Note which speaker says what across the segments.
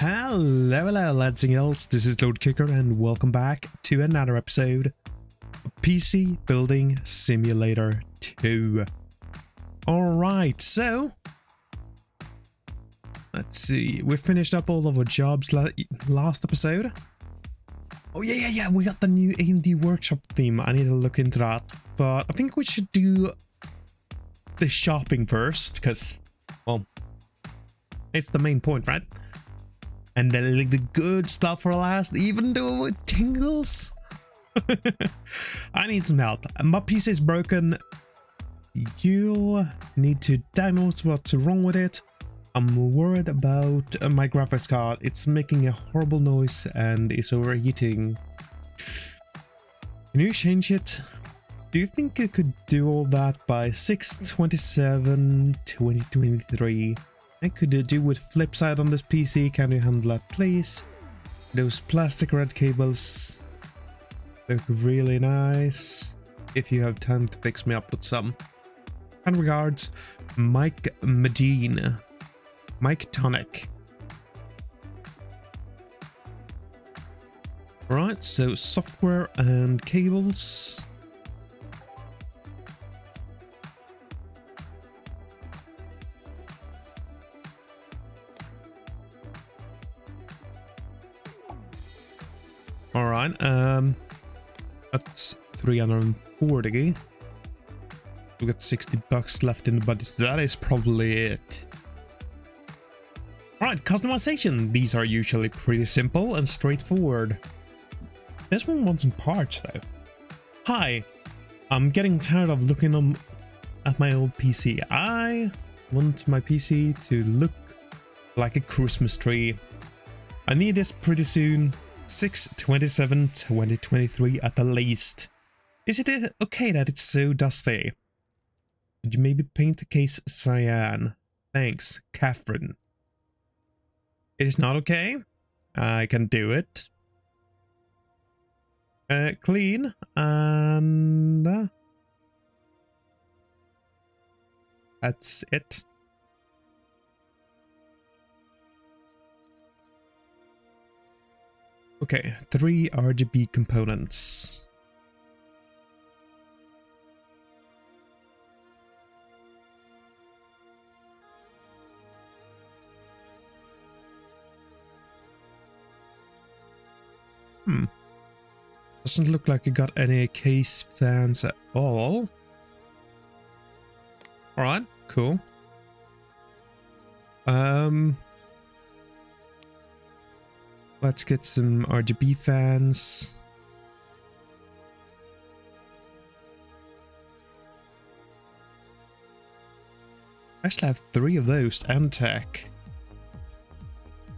Speaker 1: Hello, hello, lads and girls. This is Lord Kicker, and welcome back to another episode of PC Building Simulator 2. Alright, so let's see. We finished up all of our jobs la last episode. Oh, yeah, yeah, yeah. We got the new AMD workshop theme. I need to look into that. But I think we should do the shopping first, because, well, it's the main point, right? And then like the good stuff for last, even though it tingles. I need some help. My PC is broken. You'll need to diagnose what's wrong with it. I'm worried about uh, my graphics card. It's making a horrible noise and is overheating. Can you change it? Do you think you could do all that by 627 2023? I could do with flip side on this PC. Can you handle that, please? Those plastic red cables look really nice. If you have time to fix me up with some. And regards, Mike Medine. Mike Tonic. Right, so software and cables. All right, um, that's 340. We got 60 bucks left in the budget. So that is probably it. All right, customization. These are usually pretty simple and straightforward. This one wants some parts though. Hi, I'm getting tired of looking at my old PC. I want my PC to look like a Christmas tree. I need this pretty soon 627 2023 at the least. Is it okay that it's so dusty? Could you maybe paint the case cyan? Thanks, Catherine. It is not okay? I can do it. Uh, clean and... Uh, that's it. Okay, three RGB components. Hmm. Doesn't look like you got any case fans at all. Alright, cool. Um, Let's get some RGB fans. I actually have three of those and tech.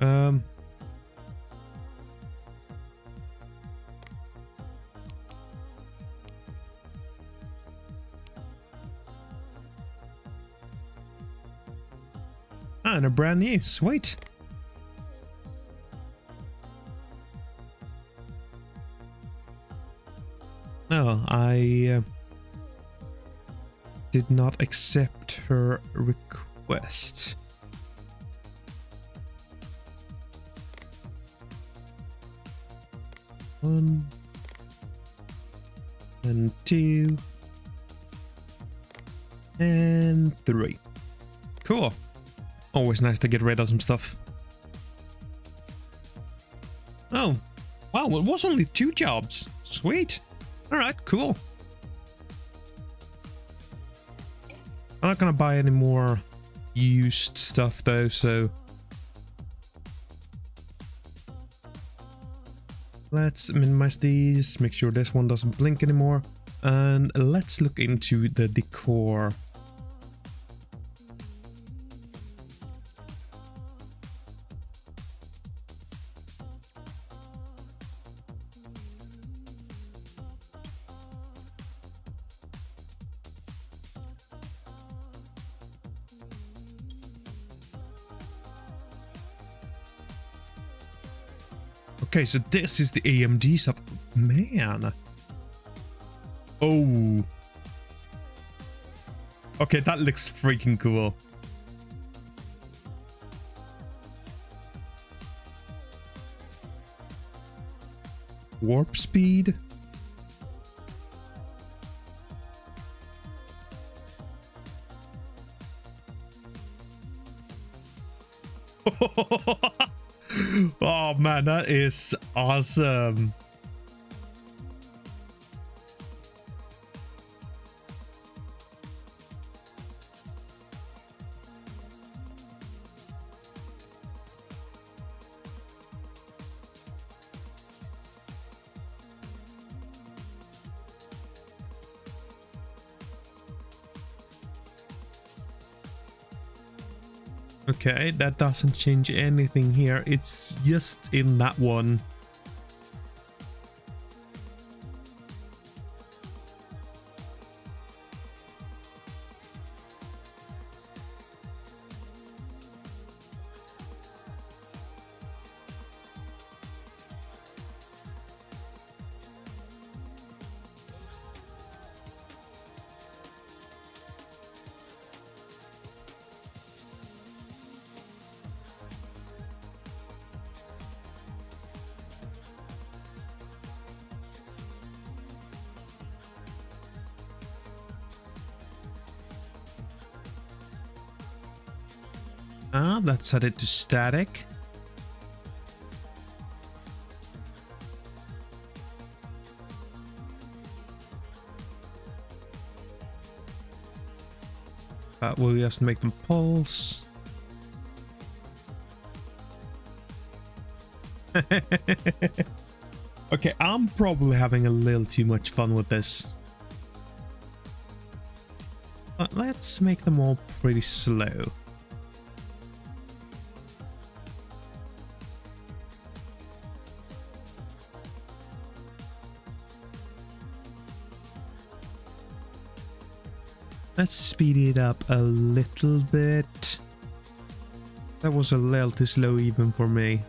Speaker 1: Um. Ah, and a brand new, sweet. No, I uh, did not accept her request. One and two and three. Cool. Always nice to get rid of some stuff. Oh, wow, it was only two jobs. Sweet. All right, cool. I'm not gonna buy any more used stuff though, so let's minimize these, make sure this one doesn't blink anymore, and let's look into the decor. Okay, so this is the AMD stuff. Man. Oh. Okay, that looks freaking cool. Warp speed? man, that is awesome. Okay, that doesn't change anything here. It's just in that one. Ah, let's set it to static. But we'll just make them pulse. okay, I'm probably having a little too much fun with this. But let's make them all pretty slow. Let's speed it up a little bit. That was a little too slow even for me.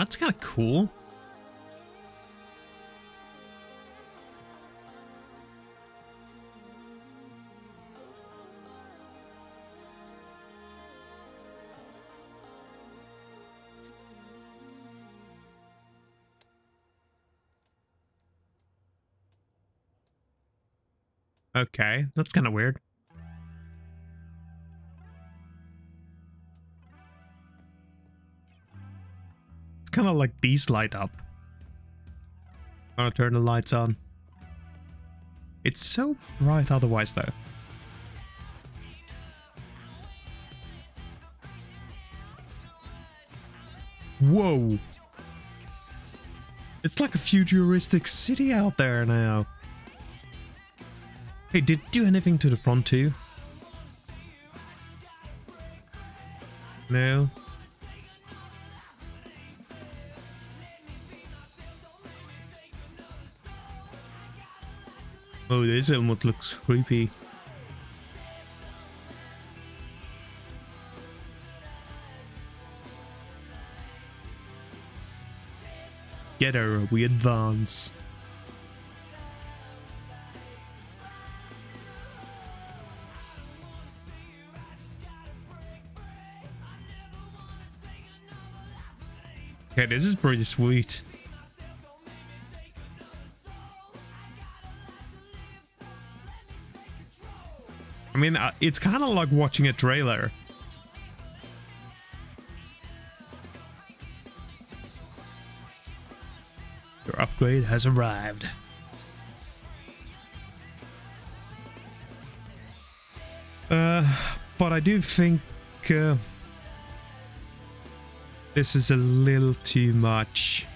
Speaker 1: That's kind of cool. Okay, that's kind of weird. Kind of like these light up. I'm gonna turn the lights on. It's so bright otherwise though. Whoa! It's like a futuristic city out there now. Hey, did do anything to the front too? No. Oh, this helmet looks creepy. Get her, we advance. Okay, this is pretty sweet. Mean, uh, it's kind of like watching a trailer. Your upgrade has arrived. Uh, but I do think uh, this is a little too much.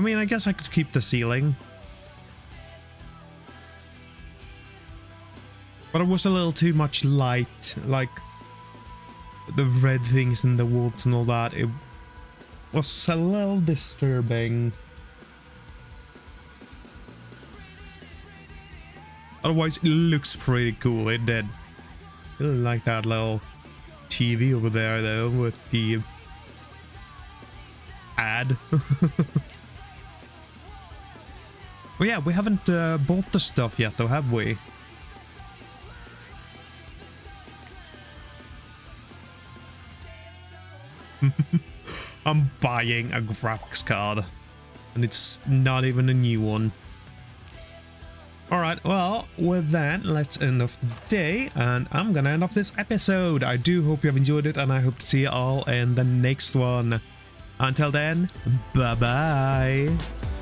Speaker 1: I mean, I guess I could keep the ceiling. But it was a little too much light, like the red things in the walls and all that. It was a little disturbing. Otherwise, it looks pretty cool. It did. I really like that little TV over there, though, with the ad. well, yeah, we haven't uh, bought the stuff yet, though, have we? I'm buying a graphics card. And it's not even a new one. Alright, well, with that, let's end off the day, and I'm gonna end off this episode. I do hope you have enjoyed it, and I hope to see you all in the next one. Until then, bye-bye.